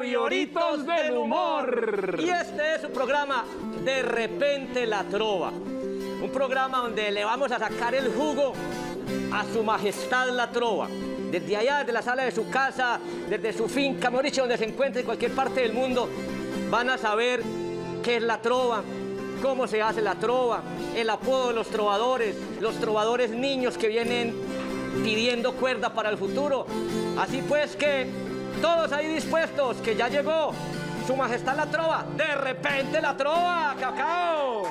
los Fabioritos del humor. Y este es su programa, De repente la trova. Un programa donde le vamos a sacar el jugo a su majestad la trova. Desde allá, desde la sala de su casa, desde su finca, Mauricio, donde se encuentre en cualquier parte del mundo, van a saber qué es la trova, cómo se hace la trova, el apodo de los trovadores, los trovadores niños que vienen pidiendo cuerda para el futuro. Así pues que todos ahí dispuestos, que ya llegó su majestad la trova, de repente la trova, cacao.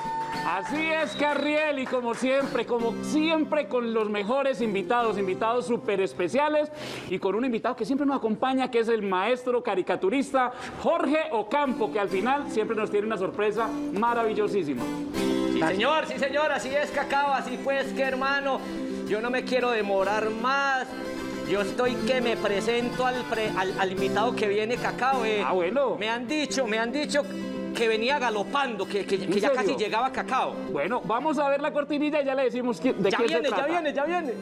Así es, Carriel, y como siempre, como siempre, con los mejores invitados, invitados súper especiales, y con un invitado que siempre nos acompaña, que es el maestro caricaturista Jorge Ocampo, que al final siempre nos tiene una sorpresa maravillosísima. Sí, señor, sí, señor, así es, cacao, así pues, que hermano, yo no me quiero demorar más. Yo estoy que me presento al, pre- al, al invitado que viene, Cacao. eh. Ah, bueno. Me han dicho, me han dicho que venía galopando, que, que- que ¿En ya casi llegaba Cacao. Bueno, vamos a ver la cortinilla y ya le decimos qui- de Ya qué viene, se ya trata. viene, ya viene.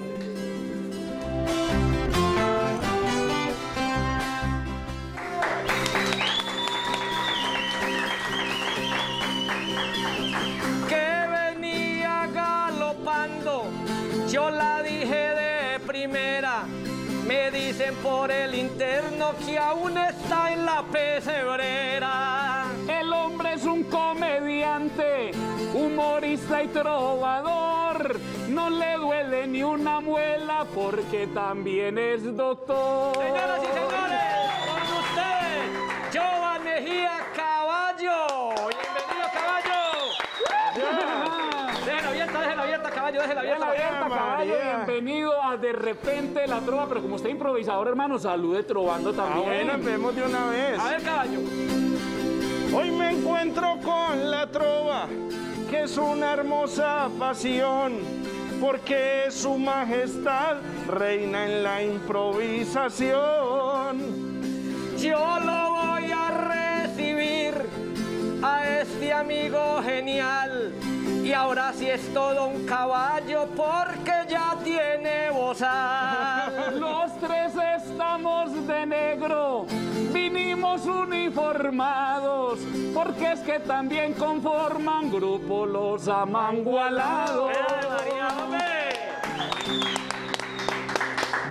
Me dicen por el interno que aún está en la pesebrera. El hombre es un comediante, humorista y trovador. No le duele ni una muela porque también es doctor. Señoras y señores, abierta. caballo, bienvenido a De repente la trova, pero como usted es improvisador, hermano, salude trovando Ah, bueno, también. empecemos de una vez. A ver, caballo. Hoy me encuentro con la trova, que es una hermosa pasión, porque su majestad reina en la improvisación. Yo lo voy a recibir a este amigo genial. Y ahora sí es todo un caballo porque ya tiene bozal. Los tres estamos de negro, vinimos uniformados, porque es que también conforman grupo los amangualados.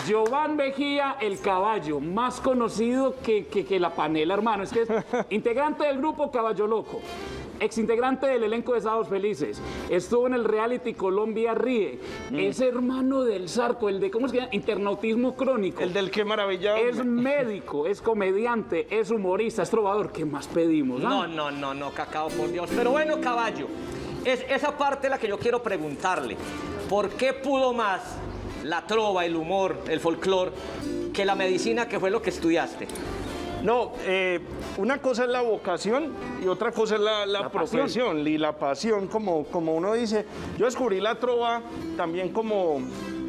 Giovanni Mejía, el caballo, más conocido que, que- que la panela, hermano. Es que es integrante del grupo Caballo Loco, exintegrante del elenco de Sábados Felices. Estuvo en el reality Colombia Ríe. Es hermano del Zarco, el de, ¿cómo se llama? Internautismo crónico. El del que maravillado. Es médico, es comediante, es humorista, es trovador. ¿Qué más pedimos? ah? No, no, no, no, cacao, por Dios. Pero bueno, caballo, es esa parte la que yo quiero preguntarle. ¿Por qué pudo más la trova, el humor, el folclore, que la medicina, que fue lo que estudiaste? No, eh, una cosa es la vocación y otra cosa es la, la La pasión. profesión y la pasión, como, como uno dice. Yo descubrí la trova también como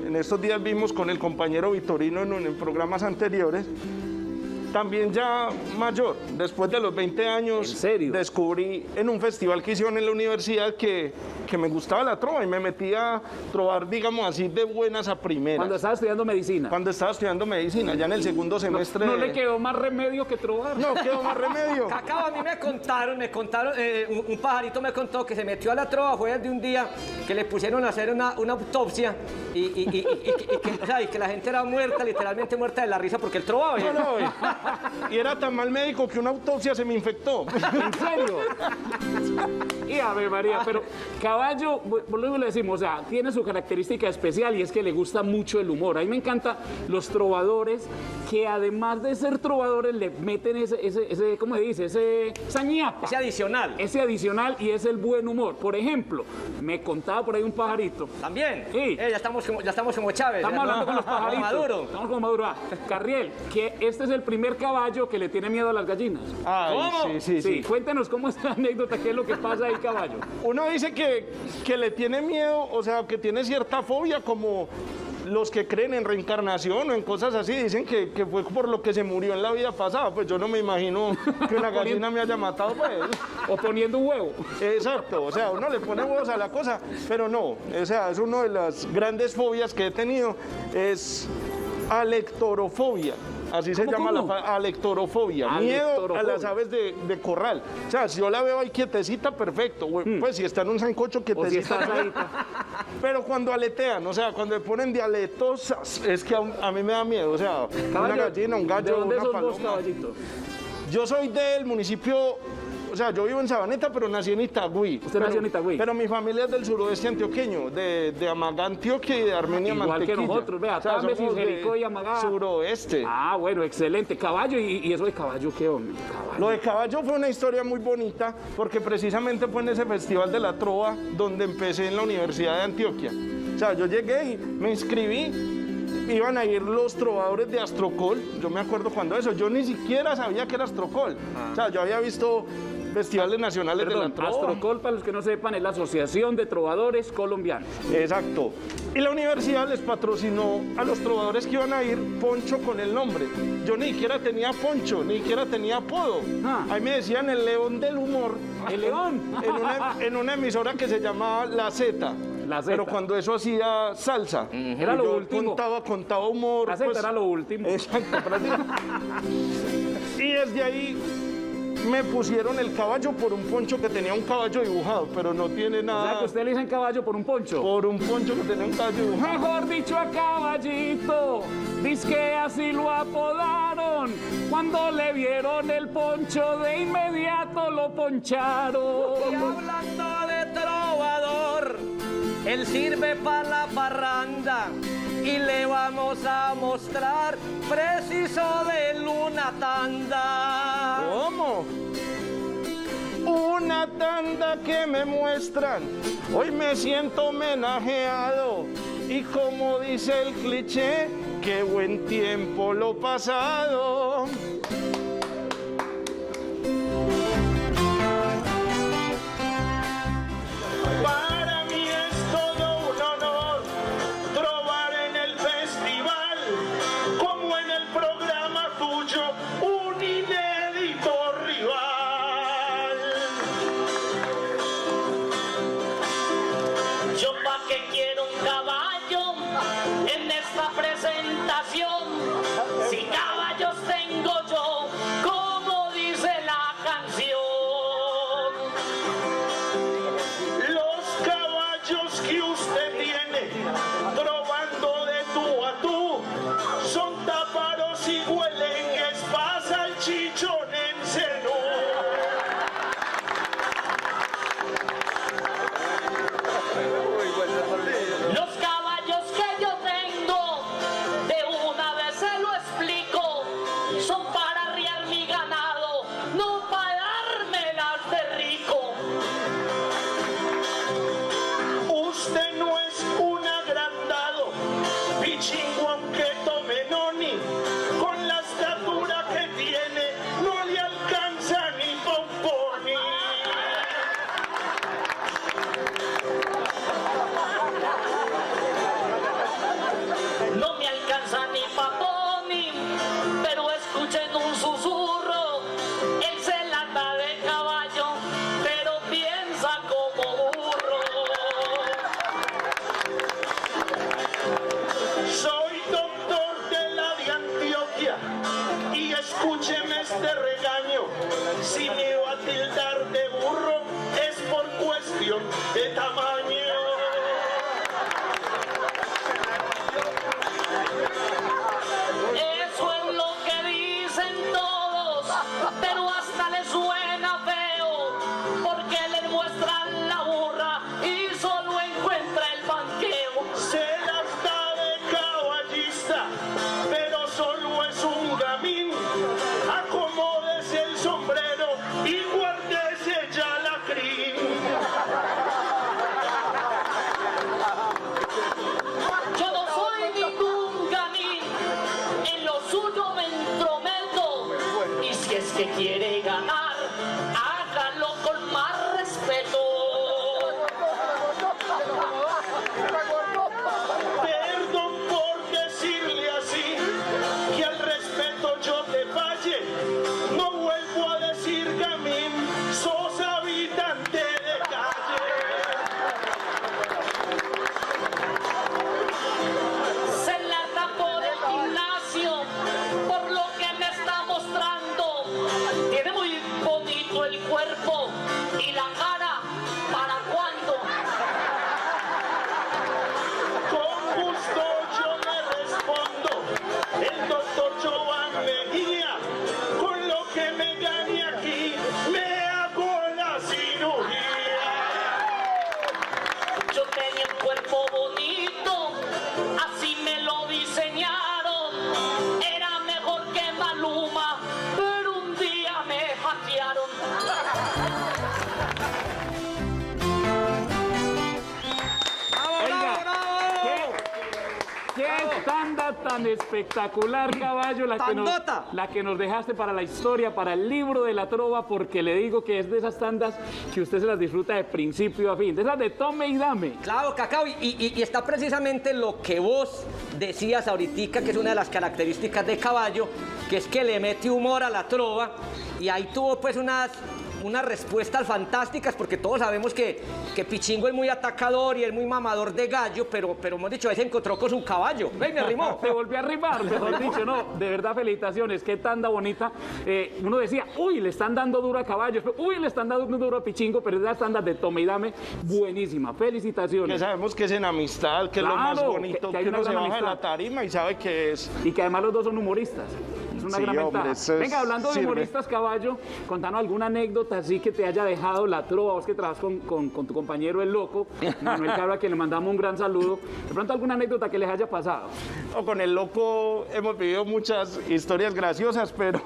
en estos días vimos con el compañero Vitorino en, en programas anteriores. También ya mayor, después de los 20 años, ¿En serio? descubrí en un festival que hicieron en la universidad que, que me gustaba la trova y me metí a trobar, digamos así, de buenas a primeras. Cuando estaba estudiando medicina. Cuando estaba estudiando medicina, ya en el segundo semestre. No le quedó más remedio que trobar. No quedó más remedio. Cacao, a mí me contaron, me contaron, eh, un, un pajarito me contó que se metió a la trova, fue de un día que le pusieron a hacer una, una autopsia y, y- y- y- y- y que, o sea, y que la gente era muerta, literalmente muerta de la risa porque él trovaba. No, no, y- era tan mal médico que una autopsia se me infectó. ¿En serio? Y Ave María, pero Caballo, y le decimos, o sea, tiene su característica especial y es que le gusta mucho el humor. A mí me encantan los trovadores que además de ser trovadores le meten ese, ese, ese ¿cómo se dice? Ese, esa ñapa. Ese adicional. Ese adicional y es el buen humor. Por ejemplo, me contaba por ahí un pajarito. También. Sí. Eh, ya, estamos como, ya estamos como Chávez. Estamos hablando con los Como pajaritos. Maduro. Estamos con Maduro. Ah, Carriel, que este es el primer caballo que le tiene miedo a las gallinas. Ay, ¿Cómo? sí, sí, Sí, sí. cuéntenos cómo es la anécdota, qué es lo que pasa ahí, caballo. Uno dice que, que le tiene miedo, o sea, que tiene cierta fobia como los que creen en reencarnación o en cosas así, dicen que, que fue por lo que se murió en la vida pasada. Pues yo no me imagino que una gallina me haya matado, pues. O poniendo un huevo. Exacto, o sea, uno le pone huevos a la cosa, pero no, o sea, es una de las grandes fobias que he tenido, es alectorofobia. Así se ¿Cómo, llama la cómo? alectorofobia. Miedo a las aves de, de corral. O sea, si yo la veo ahí quietecita, perfecto. güey. Pues si está en un sancocho, O si quietecita. estás ahí. Pero cuando aletean, o sea, cuando le ponen dialectos, es que a, a mí me da miedo. O sea, una gallina, un ¿De gallo, dónde una sos vos, paloma. caballito? Yo soy del municipio, o sea, yo vivo en Sabaneta, pero nací en Itagüí. Usted pero, nació en Itagüí. Pero mi familia es del suroeste antioqueño, de, de Amagá, Antioquia y de Armenia, Igual que Mantequilla. nosotros, vea, somos de Jericó y Amagá. Suroeste. Ah, bueno, excelente. Caballo, ¿y, y eso de caballo qué, hombre? Caballo. Lo de caballo fue una historia muy bonita porque precisamente fue en ese festival de la trova donde empecé en la Universidad de Antioquia. O sea, yo llegué y me inscribí, iban a ir los trovadores de Astrocol, yo me acuerdo cuando eso, yo ni siquiera sabía que era Astrocol. O sea, yo había visto festivales nacionales de la trova. Astrocol, para los que no sepan, es la Asociación de Trovadores Colombianos. Exacto. Y la universidad les patrocinó a los trovadores que iban a ir poncho con el nombre. Yo ni siquiera tenía poncho, ni siquiera tenía apodo. Ah. Ahí me decían el león del humor. El león. En una, en una emisora que se llamaba La Z. La Zeta. Pero cuando eso hacía salsa. Era lo yo último. Contaba, contaba humor. La Z pues, era lo último. Exacto. Y desde ahí me pusieron el caballo por un poncho que tenía un caballo dibujado, pero no tiene O sea, nada. que usted le dicen caballo por un poncho. Por un poncho que tenía un caballo dibujado. Mejor dicho a caballito, dice que así lo apodaron. Cuando le vieron el poncho, de inmediato lo Y poncharon. hablando de trovador, él sirve para la parranda y le vamos a mostrar preciso de una tanda. ¿Cómo? Una tanda que me muestran. Hoy me siento homenajeado. Y como dice el cliché, qué buen tiempo lo pasado. Pero hasta les suena espectacular, caballo, la que, nos, la que nos dejaste para la historia, para el libro de la trova, porque le digo que es de esas tandas que usted se las disfruta de principio a fin, de esas de tome y dame. Claro, Cacao, y, y- y está precisamente lo que vos decías ahorita, que es una de las características de Caballo, que es que le mete humor a la trova, y ahí tuvo pues unas, unas respuestas fantásticas, porque todos sabemos que, que Pichingo es muy atacador y es muy mamador de gallo, pero, pero hemos dicho, ahí se encontró con su caballo. ¡Ven, me arrimó! Se volvió a arrimar, mejor dicho, no, de verdad felicitaciones, qué tanda bonita. Eh, uno decía, uy, le están dando duro a caballos, uy, le están dando duro a pichingo, pero esas tandas de tome y dame, buenísima, Que felicitaciones. sabemos que es en amistad, que es lo más bonito, que- que, que hay uno una se baja de la tarima y sabe que es. Y que además los dos son humoristas. Una Sí, gran hombre, ventaja. Venga, hablando de humoristas, caballo, contanos alguna anécdota así que te haya dejado la trova, vos que trabajas con, con- con tu compañero el loco, Manuel Cabra, a quien le mandamos un gran saludo. De pronto alguna anécdota que les haya pasado. O con el loco hemos vivido muchas historias graciosas, pero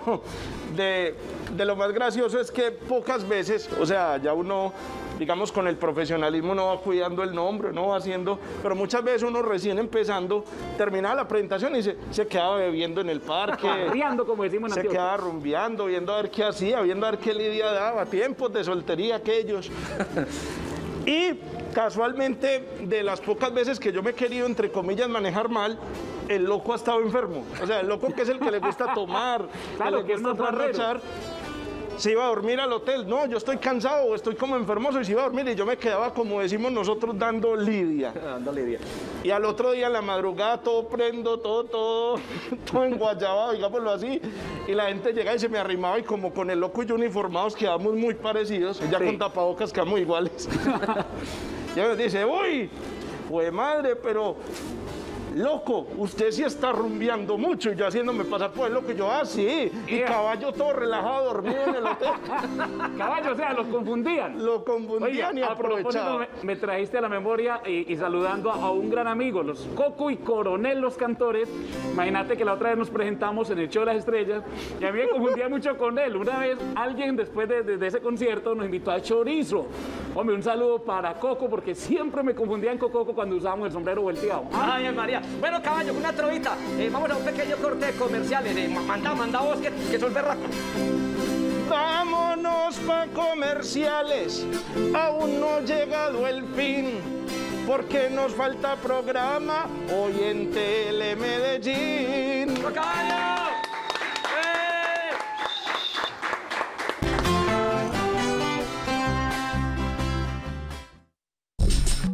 de, de lo más gracioso es que pocas veces, o sea, ya uno, digamos, con el profesionalismo uno va cuidando el nombre, uno va haciendo, pero muchas veces uno recién empezando, terminaba la presentación y se, se quedaba bebiendo en el parque. Riando, como decimos en Se quedaba rumbeando, viendo a ver qué hacía, viendo a ver qué lidia daba, tiempos de soltería aquellos. Y casualmente, de las pocas veces que yo me he querido, entre comillas, manejar mal, el loco ha estado enfermo. O sea, el loco que es el que le gusta tomar, Claro, le que es gusta trasnochar, se iba a dormir al hotel. No, yo estoy cansado estoy como enfermoso y se iba a dormir y yo me quedaba, como decimos nosotros, dando lidia. Dándole bien. Y al otro día en la madrugada todo prendo, todo, todo, todo enguayabado, digámoslo así. Y la gente llega y se me arrimaba y como con el loco y yo uniformados quedamos muy parecidos. Ya Sí. con tapabocas quedamos iguales. Y ella me dice, uy, fue madre, pero loco, usted sí está rumbeando mucho. Y yo haciéndome pasar por el loco. Y yo, ah, sí. Y Yeah. caballo todo relajado, dormido en el hotel. Caballo, o sea, los confundían. Lo confundían y a propósito, aprovechaban. me, me trajiste a la memoria y, y saludando a, a un gran amigo, los Coco y Coronel, los cantores. Imagínate que la otra vez nos presentamos en el Show de las Estrellas y a mí me confundía mucho con él. Una vez alguien después de, de- de ese concierto nos invitó a Chorizo. Hombre, un saludo para Coco porque siempre me confundían con Coco cuando usábamos el sombrero volteado. Ay, María. Bueno, caballo, una trovita. Eh, vamos a un pequeño corte de comerciales. Eh, ma- manda, manda vos, que, que sos berraco. Vámonos pa' comerciales, aún no ha llegado el fin, porque nos falta programa hoy en Tele Medellín. ¡Caballo!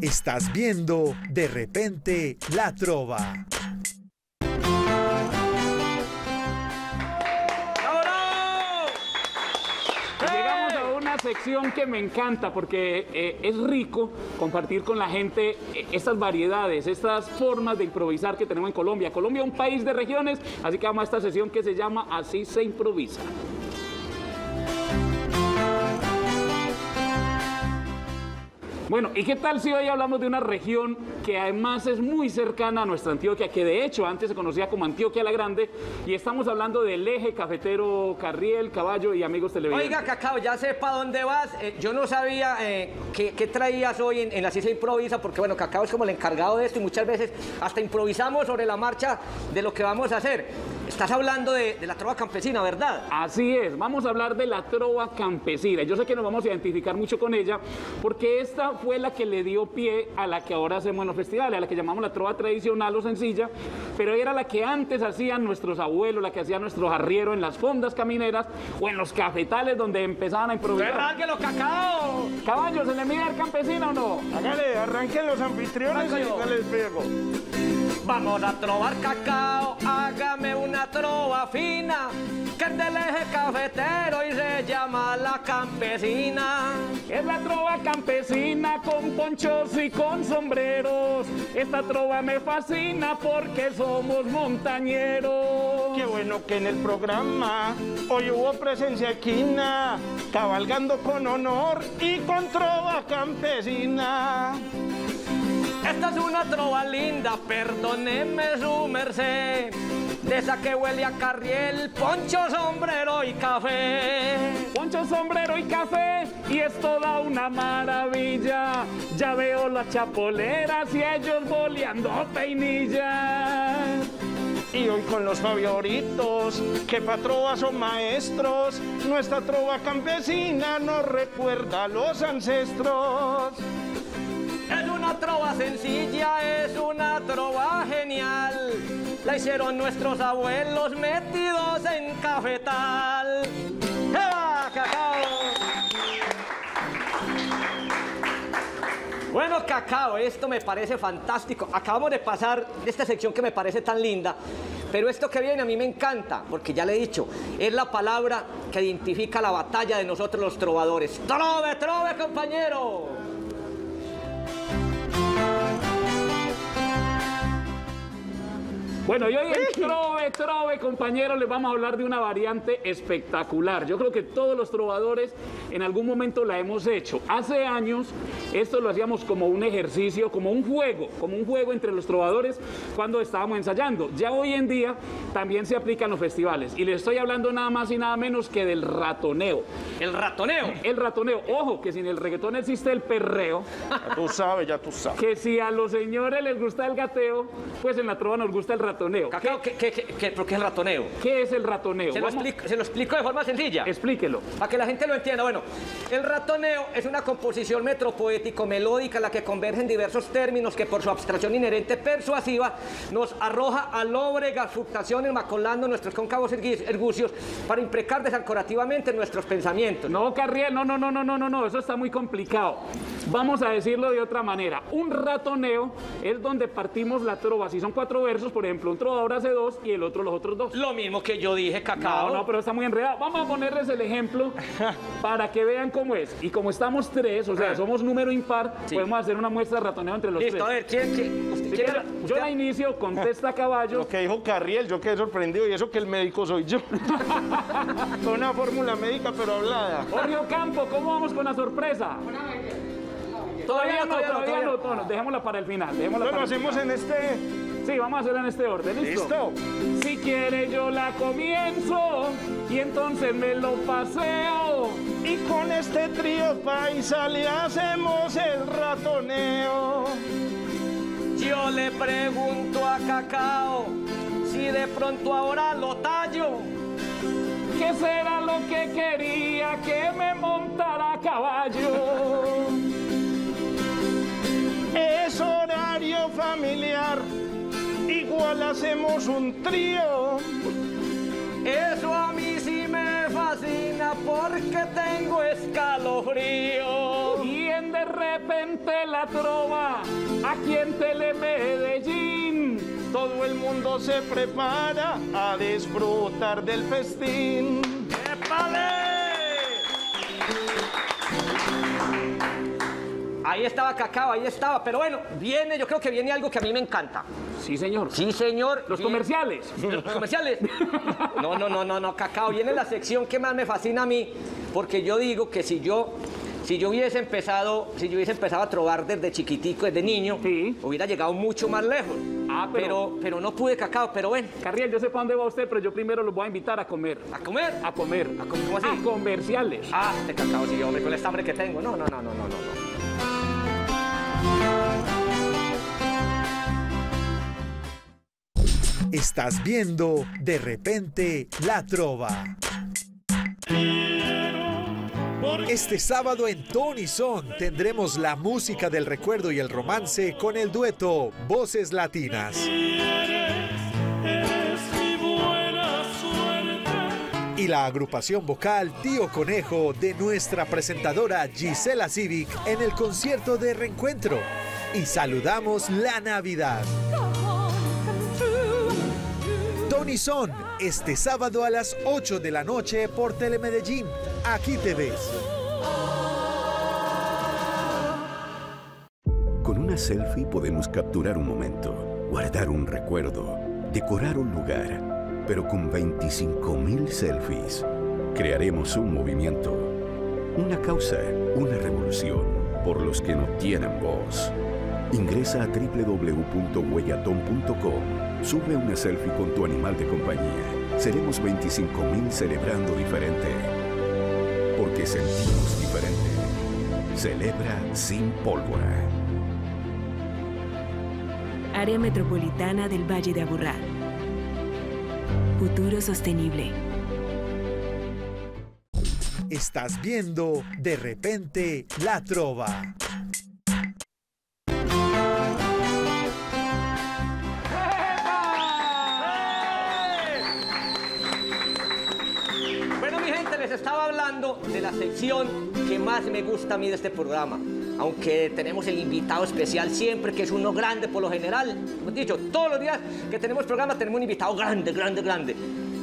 Estás viendo de repente la trova. Llegamos a una sección que me encanta porque eh, es rico compartir con la gente eh, estas variedades, estas formas de improvisar que tenemos en Colombia. Colombia es un país de regiones, así que vamos a esta sesión que se llama Así se improvisa. Bueno, ¿y qué tal si hoy hablamos de una región que además es muy cercana a nuestra Antioquia, que de hecho antes se conocía como Antioquia la Grande, y estamos hablando del eje cafetero Carriel, Caballo y amigos televidentes? Oiga, Cacao, ya sé para dónde vas. Eh, yo no sabía eh, qué, traías hoy en, en la CISA Improvisa, porque bueno, Cacao es como el encargado de esto y muchas veces hasta improvisamos sobre la marcha de lo que vamos a hacer. Estás hablando de, de la trova campesina, ¿verdad? Así es, vamos a hablar de la trova campesina. Yo sé que nos vamos a identificar mucho con ella porque esta fue la que le dio pie a la que ahora hacemos en los festivales, a la que llamamos la trova tradicional o sencilla, pero era la que antes hacían nuestros abuelos, la que hacían nuestros arrieros en las fondas camineras o en los cafetales donde empezaban a improvisar. ¡Arránquelo, Cacao! Caballo, ¿se le mide al campesino o no? Hágale, arranquen los anfitriones y Hágalo. les pego. Vamos a trobar cacao, hágame una trova fina, que es del eje cafetero y se llama la campesina. Es la trova campesina con ponchos y con sombreros. Esta trova me fascina porque somos montañeros. Qué bueno que en el programa hoy hubo presencia equina, cabalgando con honor y con trova campesina. Esta es una trova linda, perdóneme su merced. De esa que huele a carriel, poncho, sombrero y café. Poncho, sombrero y café, y es toda una maravilla. Ya veo las chapoleras y ellos boleando peinillas. Y hoy con los favoritos, que pa' trova son maestros, nuestra trova campesina nos recuerda a los ancestros. Es una trova sencilla, es una trova genial. La hicieron nuestros abuelos metidos en cafetal. ¡Eva, cacao! Bueno, cacao, esto me parece fantástico. Acabamos de pasar de esta sección que me parece tan linda, pero esto que viene a mí me encanta, porque ya le he dicho, es la palabra que identifica la batalla de nosotros los trovadores. ¡Trove, trove, compañero! Thank you. Bueno, y hoy en Trove, Trove, compañeros, les vamos a hablar de una variante espectacular. Yo creo que todos los trovadores en algún momento la hemos hecho. Hace años esto lo hacíamos como un ejercicio, como un juego, como un juego entre los trovadores cuando estábamos ensayando. Ya hoy en día también se aplica en los festivales. Y les estoy hablando nada más y nada menos que del ratoneo. El ratoneo. El ratoneo, ojo, que sin el reggaetón existe el perreo, Ya tú sabes, ya tú sabes. que si a los señores les gusta el gateo, pues en la trova nos gusta el ratoneo. Cacao, ¿qué, qué, qué, qué- por qué es ratoneo? ¿Qué es el ratoneo? Se lo, explico, se lo explico de forma sencilla. Explíquelo. Para que la gente lo entienda, bueno, el ratoneo es una composición metropoético-melódica en la que convergen diversos términos que por su abstracción inherente persuasiva nos arroja a lóbregas fluctuaciones macolando nuestros cóncavos ergucios para imprecar desancorativamente nuestros pensamientos. No, Carriel, no, no, no, no, no, no, no, eso está muy complicado. Vamos a decirlo de otra manera. Un ratoneo es donde partimos la trova. Si son cuatro versos, por ejemplo, un trovador hace dos y el otro los otros dos. Lo mismo que yo dije, cacao. No, no, pero está muy enredado. Vamos a ponerles el ejemplo para que vean cómo es. Y como estamos tres, o sea, somos número impar, Sí. podemos hacer una muestra de ratoneo entre los Listo, a tres. ver, ¿quién, quién, usted quiere, yo la inicio, contesta caballo. Lo que dijo Carriel, yo quedé sorprendido y eso que el médico soy yo. Con una fórmula médica pero hablada. Jorge Campo, ¿cómo vamos con la sorpresa? Todavía no, todavía no, todavía todavía no, no, no, dejémosla para el final. Dejémosla Lo para el hacemos final. en este. Sí, vamos a hacerlo en este orden. ¿Listo? ¿Listo? Si quiere yo la comienzo y entonces me lo paseo. Y con este trío paisa le hacemos el ratoneo. Yo le pregunto a Cacao si de pronto ahora lo tallo. ¿Qué será lo que quería que me montara a caballo? Es horario familiar. Igual hacemos un trío. Eso a mí sí me fascina porque tengo escalofrío. Y en de repente la trova, aquí en Telemedellín. Todo el mundo se prepara a disfrutar del festín. ¡Épale! Ahí estaba Cacao, ahí estaba. Pero bueno, viene, yo creo que viene algo que a mí me encanta. Sí, señor. Sí, señor. Los Viene- comerciales. ¿Los comerciales? No, no, no, no, no, Cacao. Viene la sección que más me fascina a mí, porque yo digo que si yo, si yo hubiese empezado, si yo hubiese empezado a trobar desde chiquitico, desde niño, Sí. hubiera llegado mucho más lejos. Ah, pero- pero, pero no pude, Cacao. Pero ven, Carriel, yo sé para dónde va usted, pero yo primero los voy a invitar a comer. a comer. A comer. ¿A comer? ¿Cómo así? A comerciales. Ah, este Cacao, sí, hombre, con esta hambre que tengo. No, no, no, no, no, no. no. Estás viendo de repente la trova. Este sábado en Tony Son tendremos la música del recuerdo y el romance con el dueto Voces Latinas. La agrupación vocal Tío Conejo de nuestra presentadora Gisela Civic en el concierto de reencuentro. Y saludamos la Navidad. Tony Son, este sábado a las 8 de la noche por Telemedellín. Aquí te ves. Con una selfie podemos capturar un momento, guardar un recuerdo, decorar un lugar. Pero con 25.000 selfies, crearemos un movimiento, una causa, una revolución por los que no tienen voz. Ingresa a www.huellatón.com. Sube una selfie con tu animal de compañía. Seremos 25.000 celebrando diferente. Porque sentimos diferente. Celebra sin pólvora. Área Metropolitana del Valle de Aburrá. Futuro sostenible. Estás viendo de repente la trova. Sección que más me gusta a mí de este programa. Aunque tenemos el invitado especial siempre, que es uno grande por lo general. Hemos dicho, todos los días que tenemos programa tenemos un invitado grande, grande, grande.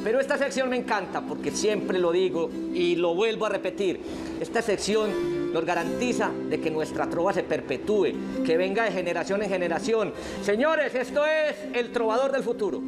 Pero esta sección me encanta porque siempre lo digo y lo vuelvo a repetir. Esta sección nos garantiza de que nuestra trova se perpetúe, que venga de generación en generación. Señores, esto es el trovador del futuro.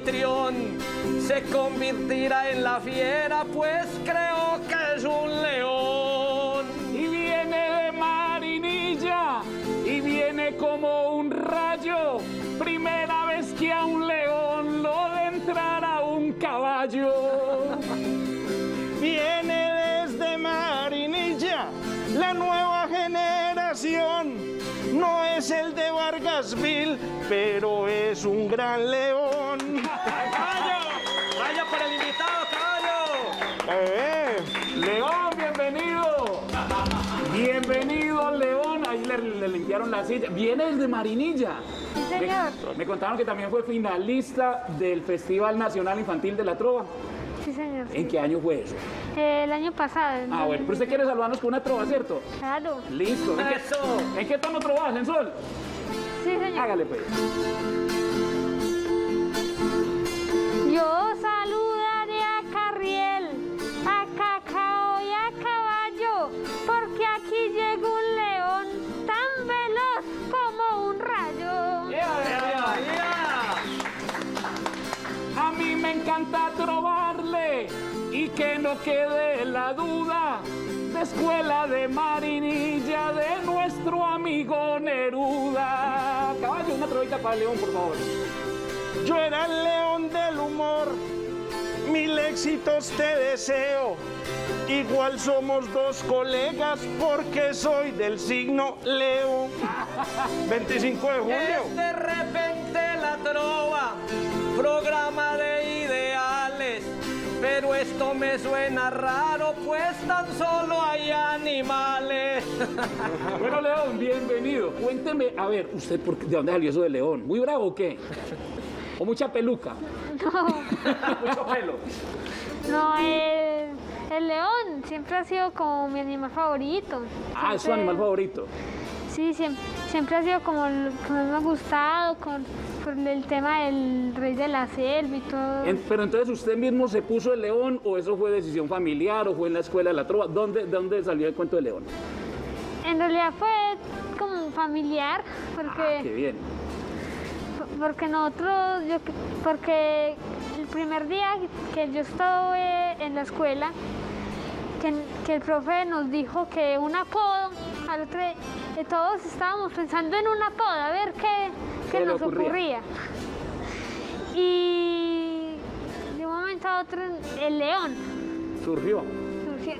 Anfitrión, se convertirá en la fiera, pues creo que es un león. Y viene de Marinilla y viene como un rayo. Primera vez que a un león lo de entrar a un caballo. Viene desde Marinilla, la nueva generación. No es el de Vargasville, pero es un gran león. Limpiaron la silla. Viene desde Marinilla. señor. Me, me contaron que también fue finalista del Festival Nacional Infantil de la Trova. Sí, señor. ¿En qué año fue eso? El año pasado. Ah, bueno, pero usted quiere saludarnos con una trova, ¿cierto? Claro. Listo. ¿En qué. ¿en qué tono trovas, en sol? Sí, señor. Hágale, pues. Yo encanta trobarle y que no quede la duda de escuela de marinilla de nuestro amigo Neruda. Caballo, una trovita para León, por favor. yo era el león del humor. Mil éxitos te deseo. Igual somos dos colegas porque soy del signo Leo. 25 de julio. Es de repente la trova. Pero esto me suena raro, pues tan solo hay animales. Bueno, León, bienvenido. Cuénteme, a ver, ¿usted por qué- de dónde salió eso de León? ¿Muy bravo o qué? ¿O mucha peluca? Mucho pelo. No, el, el león siempre ha sido como mi animal favorito. Ah, es su animal favorito. Sí, siempre, siempre ha sido como el que más me ha gustado, con, el tema del rey de la selva y todo. En- pero entonces usted mismo se puso el león o eso fue decisión familiar o fue en la escuela de la trova. ¿Dónde, de dónde salió el cuento de león? En realidad fue como familiar, porque... Qué bien. Porque nosotros, yo, porque el primer día que yo estuve en la escuela, que, que el profe nos dijo que un apodo, al que todos estábamos pensando en un apodo, a ver qué, qué ¿Qué le nos ocurría? ocurría. Y de un momento a otro el león Surgió. surgió.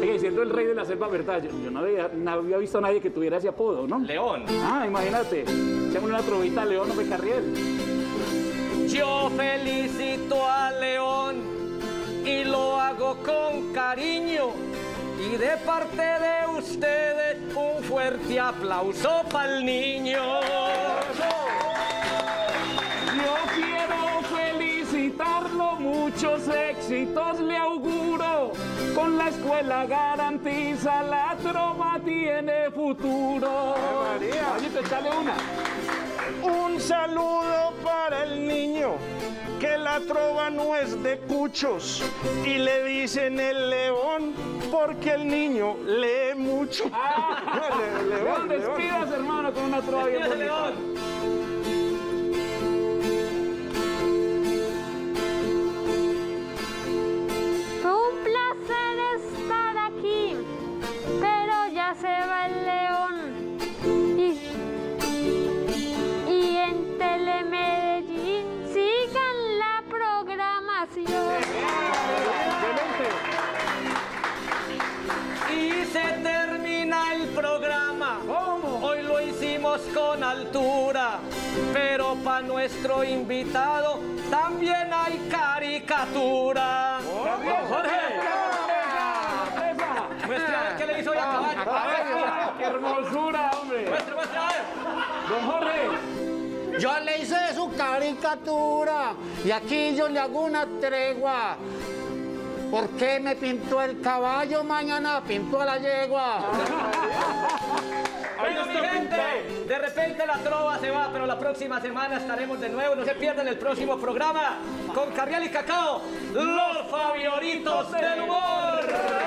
Oye, siendo el rey de la selva, ¿verdad? Yo, yo no, había, no había visto a nadie que tuviera ese apodo, ¿no? León. Ah, imagínate. Echámosle una trovita a León, no me carriel. Yo felicito a León y lo hago con cariño. Y de parte de ustedes fuerte aplauso para el niño. Yo quiero felicitarlo, muchos éxitos le auguro. Con la escuela garantiza, la trova tiene futuro. María. Caballito, échale una. Un saludo para el niño, que la trova no es de cuchos. Y le dicen el león, porque el niño lee mucho. Le- León, león, león. despidas, hermano, con una trova bien bonita. León. Para nuestro invitado también hay caricatura. Don Jorge, muestre a ver qué le hizo hoy a caballo. ¡Qué hermosura, hombre! Muestre, muestre, a ver. Don Jorge, Yo le hice su caricatura y aquí yo le hago una tregua. ¿Por qué me pintó el caballo? Mañana pintó a la yegua. Bueno, mi gente, de repente la trova se va, pero la próxima semana estaremos de nuevo. No se pierdan el próximo programa con Carrial y Cacao, los favoritos del humor.